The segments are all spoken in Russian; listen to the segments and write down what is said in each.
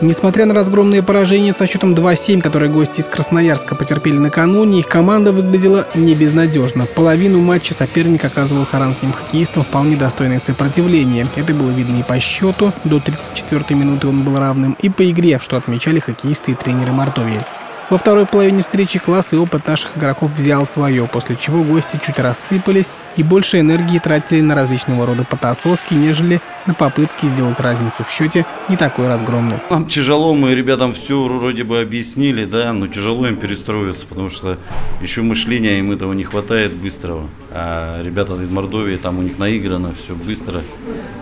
Несмотря на разгромное поражение со счетом 2-7, которое гости из Красноярска потерпели накануне, их команда выглядела не безнадежно. Половину матча соперник оказывал саранским хоккеистам вполне достойное сопротивление. Это было видно и по счету, до 34-й минуты он был равным, и по игре, что отмечали хоккеисты и тренеры Мордовии. Во второй половине встречи класс и опыт наших игроков взял свое, после чего гости чуть рассыпались и больше энергии тратили на различного рода потасовки, нежели на попытки сделать разницу в счете не такой разгромной. Нам тяжело, мы ребятам все вроде бы объяснили, да, но тяжело им перестроиться, потому что еще мышления им этого не хватает быстрого. А ребята из Мордовии, там у них наиграно все быстро,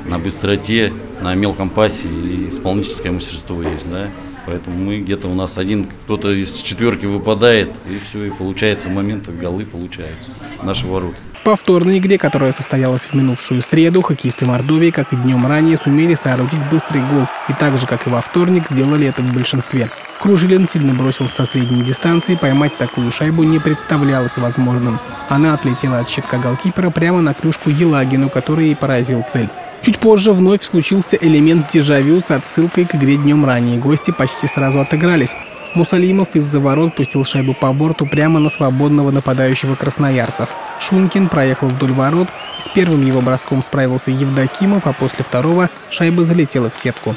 на быстроте, на мелком пасе и исполнительское мастерство есть, да. Поэтому мы где-то у нас один, кто-то из четверки выпадает, и все, и получается моменты, голы получаются. Наши ворота. В повторной игре, которая состоялась в минувшую среду, хоккеисты Мордовии, как и днем ранее, сумели соорудить быстрый гол. И так же, как и во вторник, сделали это в большинстве. Кружилин сильно бросил со средней дистанции, поймать такую шайбу не представлялось возможным. Она отлетела от щитка голкипера прямо на клюшку Елагину, который и поразил цель. Чуть позже вновь случился элемент дежавю с отсылкой к игре днем ранее. Гости почти сразу отыгрались. Мусалимов из-за ворот пустил шайбу по борту прямо на свободного нападающего красноярцев. Шункин проехал вдоль ворот, и с первым его броском справился Евдокимов, а после второго шайба залетела в сетку.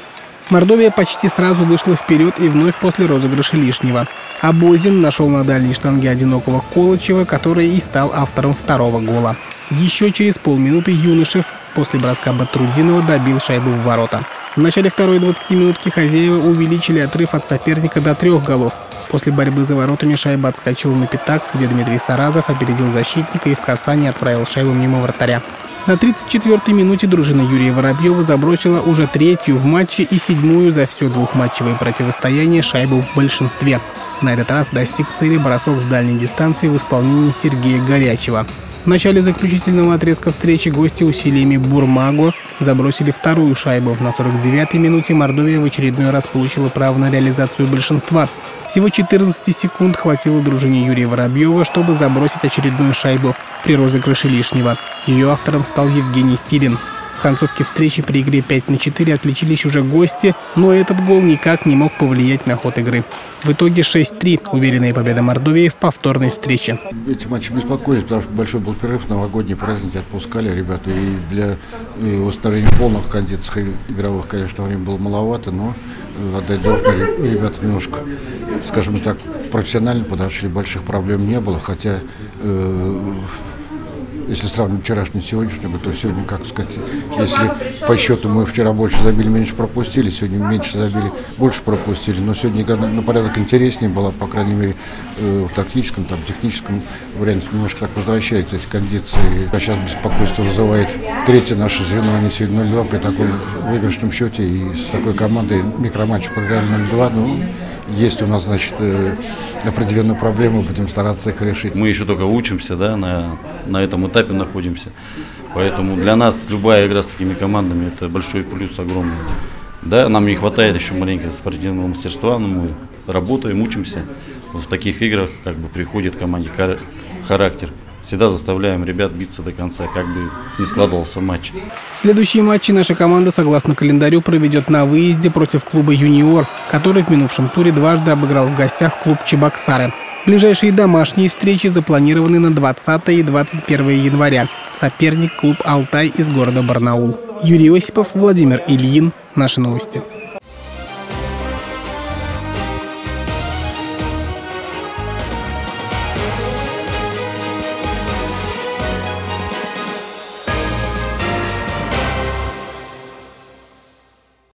Мордовия почти сразу вышла вперед и вновь после розыгрыша лишнего. Абозин нашел на дальней штанге одинокого Колычева, который и стал автором второго гола. Еще через полминуты Юнышев после броска Батрудинова добил шайбу в ворота. В начале второй 20 минутки хозяева увеличили отрыв от соперника до трех голов. После борьбы за воротами шайба отскочила на пятак, где Дмитрий Саразов опередил защитника и в касании отправил шайбу мимо вратаря. На 34-й минуте дружина Юрия Воробьева забросила уже третью в матче и седьмую за все двухматчевое противостояние шайбу в большинстве. На этот раз достиг цели бросок с дальней дистанции в исполнении Сергея Горячего. В начале заключительного отрезка встречи гости усилиями Бурмаго забросили вторую шайбу. На 49-й минуте Мордовия в очередной раз получила право на реализацию большинства. Всего 14 секунд хватило дружине Юрия Воробьева, чтобы забросить очередную шайбу при розыгрыше лишнего. Ее автором стал Евгений Филин. В концовке встречи при игре 5 на 4 отличились уже гости, но этот гол никак не мог повлиять на ход игры. В итоге 6-3. Уверенная победа Мордовии в повторной встрече. Эти матчи беспокоились, потому что большой был перерыв, новогодние праздники отпускали ребята. И для э, восстановления полных кондиций игровых, конечно, время было маловато, но э, отдать должное, ребята немножко, скажем так, профессионально подошли, больших проблем не было, хотя э, если сравнивать вчерашнюю и сегодняшнюю, то сегодня, как сказать, если по счету мы вчера больше забили, меньше пропустили, сегодня меньше забили, больше пропустили, но сегодня игра на порядок интереснее была, по крайней мере, э, в тактическом, там, техническом варианте немножко так возвращаются эти кондиции. А сейчас беспокойство вызывает третье наше звено, они сегодня 0-2 при таком выигрышном счете и с такой командой микроматч проиграли 0-2, ну, есть у нас, значит, э, определенные проблемы, будем стараться их решить. Мы еще только учимся, да, на, на этом этапе находимся. Поэтому для нас любая игра с такими командами – это большой плюс огромный. Да, нам не хватает еще маленького спортивного мастерства, но мы работаем, учимся. Вот в таких играх как бы приходит команде характер всегда заставляем ребят биться до конца, как бы не складывался матч. Следующие матчи наша команда, согласно календарю, проведет на выезде против клуба «Юниор», который в минувшем туре дважды обыграл в гостях клуб «Чебоксары». Ближайшие домашние встречи запланированы на 20 и 21 января. Соперник – клуб «Алтай» из города Барнаул. Юрий Осипов, Владимир Ильин. Наши новости.